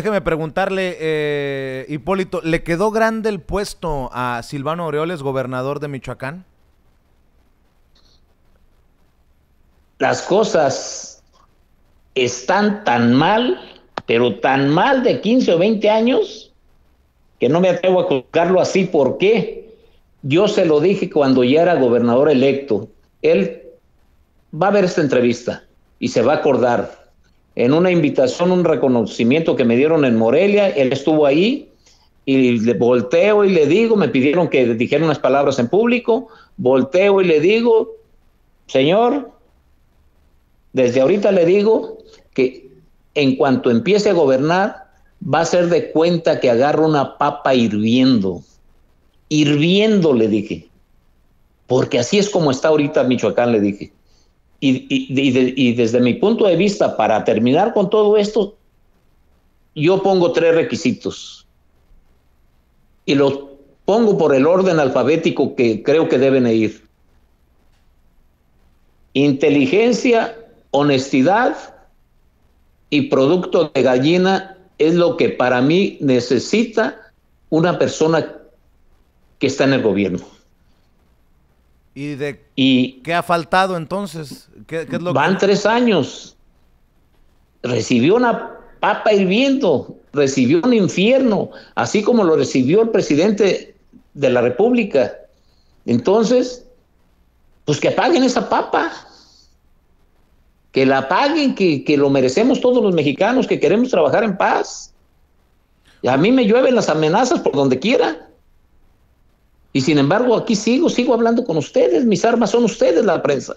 Déjeme preguntarle, eh, Hipólito, ¿le quedó grande el puesto a Silvano Aureoles, gobernador de Michoacán? Las cosas están tan mal, pero tan mal de 15 o 20 años, que no me atrevo a juzgarlo así. ¿Por qué? Yo se lo dije cuando ya era gobernador electo. Él va a ver esta entrevista y se va a acordar en una invitación, un reconocimiento que me dieron en Morelia, él estuvo ahí y le volteo y le digo, me pidieron que dijera unas palabras en público, volteo y le digo, señor, desde ahorita le digo que en cuanto empiece a gobernar, va a ser de cuenta que agarro una papa hirviendo, hirviendo le dije, porque así es como está ahorita Michoacán, le dije. Y, desde mi punto de vista, para terminar con todo esto, yo pongo tres requisitos. Y los pongo por el orden alfabético que creo que deben ir. Inteligencia, honestidad y producto de gallina es lo que para mí necesita una persona que está en el gobierno. ¿Y de y qué ha faltado entonces? ¿Qué, es lo van tres años. Recibió una papa hirviendo, recibió un infierno, así como lo recibió el presidente de la República. Entonces, pues que paguen esa papa, que la paguen, que, que lo merecemos todos los mexicanos que queremos trabajar en paz. Y a mí me llueven las amenazas por donde quiera. Y sin embargo, aquí sigo, sigo hablando con ustedes. Mis armas son ustedes, la prensa.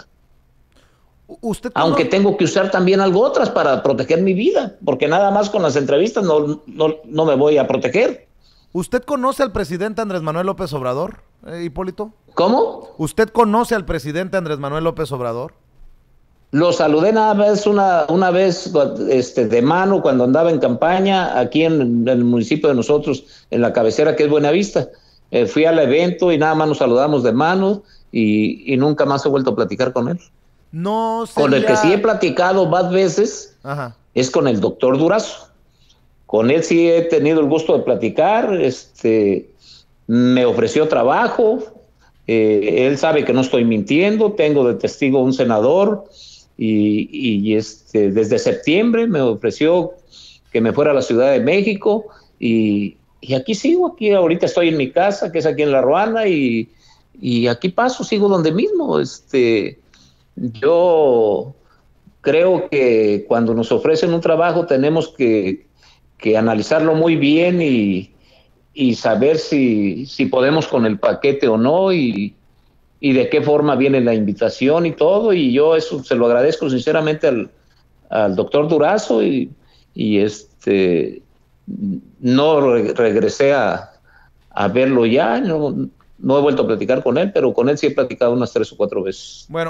Usted Aunque tengo que usar también algo otras para proteger mi vida, porque nada más con las entrevistas no, no, me voy a proteger. ¿Usted conoce al presidente Andrés Manuel López Obrador, eh, Hipólito? ¿Cómo? ¿Usted conoce al presidente Andrés Manuel López Obrador? Lo saludé nada más una, una vez este, de mano cuando andaba en campaña aquí en, el municipio de nosotros, en la cabecera que es Buenavista. Eh, fui al evento y nada más nos saludamos de mano y, nunca más he vuelto a platicar con él. No Con el que sí he platicado más veces es con el doctor Durazo. Con él sí he tenido el gusto de platicar, este, me ofreció trabajo, eh, él sabe que no estoy mintiendo, tengo de testigo un senador y, y, este, desde septiembre me ofreció que me fuera a la Ciudad de México y, y aquí sigo, aquí ahorita estoy en mi casa, que es aquí en La Ruana, y, aquí paso, sigo donde mismo. Este, yo creo que cuando nos ofrecen un trabajo tenemos que, analizarlo muy bien y, saber si, si, podemos con el paquete o no y, de qué forma viene la invitación y todo. Y yo eso se lo agradezco sinceramente al, al doctor Durazo y, y este no regresé a, verlo ya, no, no he vuelto a platicar con él, pero con él sí he platicado unas tres o cuatro veces. Bueno,